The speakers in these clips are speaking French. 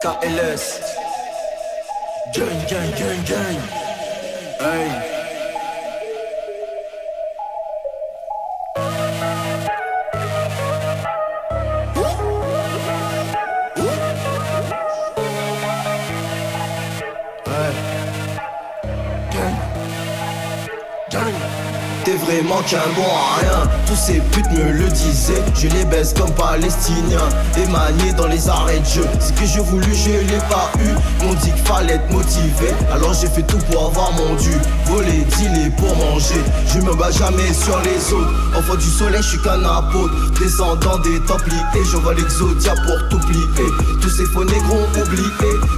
KLS. Gang, gang, gang, gang. Hey. T'es vraiment qu'un bon à rien. Tous ces putes me le disaient. Je les baisse comme palestiniens. Émanié dans les arrêts de jeu. Ce que j'ai voulu je l'ai pas eu dit qu'il fallait être motivé. Alors j'ai fait tout pour avoir mon dû. Voler, dealer pour manger. Je me bats jamais sur les autres. Enfant du soleil je suis qu'un apôtre. Descendant des templiers Je vois l'exodia pour tout plier. Tous ces faux négros ont oublié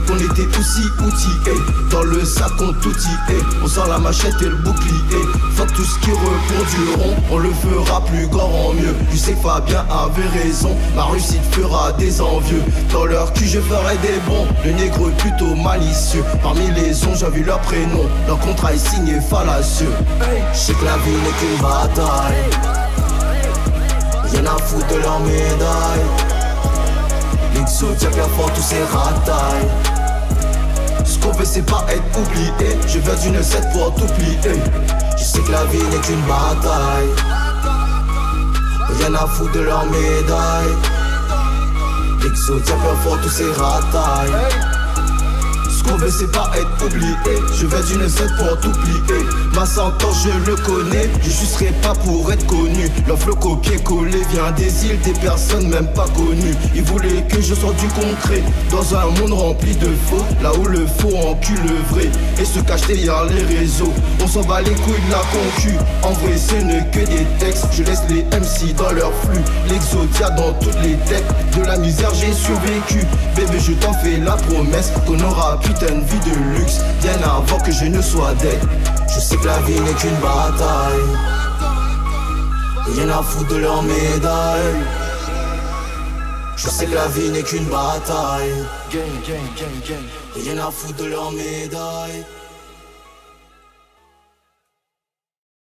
Qu'on était aussi outillés. Dans le sac on tout y est On sort la machette et le bouclier. Fuck tout ce qui reproduiront. On le fera plus grand en mieux. Tu sais Fabien avait raison. Ma réussite fera des envieux. Dans leur cul je ferai des bons. Le négro est plutôt malicieux. Parmi les ondes j'ai vu leur prénom. Leur contrat est signé fallacieux. Je sais que la vie n'est qu'une bataille. Rien à foutre de leur médaille. L'exodia bien fort tous ces ratailles. Ce qu'on veut c'est pas être oublié. Je veux d'une 7 pour tout plier. Je sais que la vie n'est qu'une bataille. Rien à foutre de leur médaille. L'exodia bien fort tous ces ratailles veut c'est pas être oublié. Je vais d'une scène pour tout plier. Ma sentence je le connais. Je serai pas pour être connu. L'offre le copier-coller vient des îles Des personnes même pas connues. Ils voulaient que je sorte du concret. Dans un monde rempli de faux. Là où le faux encule le vrai. Et se cache derrière les réseaux. On s'en bat les couilles de la concu. En vrai ce n'est que des textes. Je laisse les MC dans leur flux. L'exodia dans toutes les têtes. De la misère j'ai survécu je t'en fais la promesse Qu'on aura putain de vie de luxe Bien avant que je ne sois dead. Je sais que la vie n'est qu'une bataille. Rien à foutre de leur médaille. Je sais que la vie n'est qu'une bataille. Gang, gang, foutre de leur médaille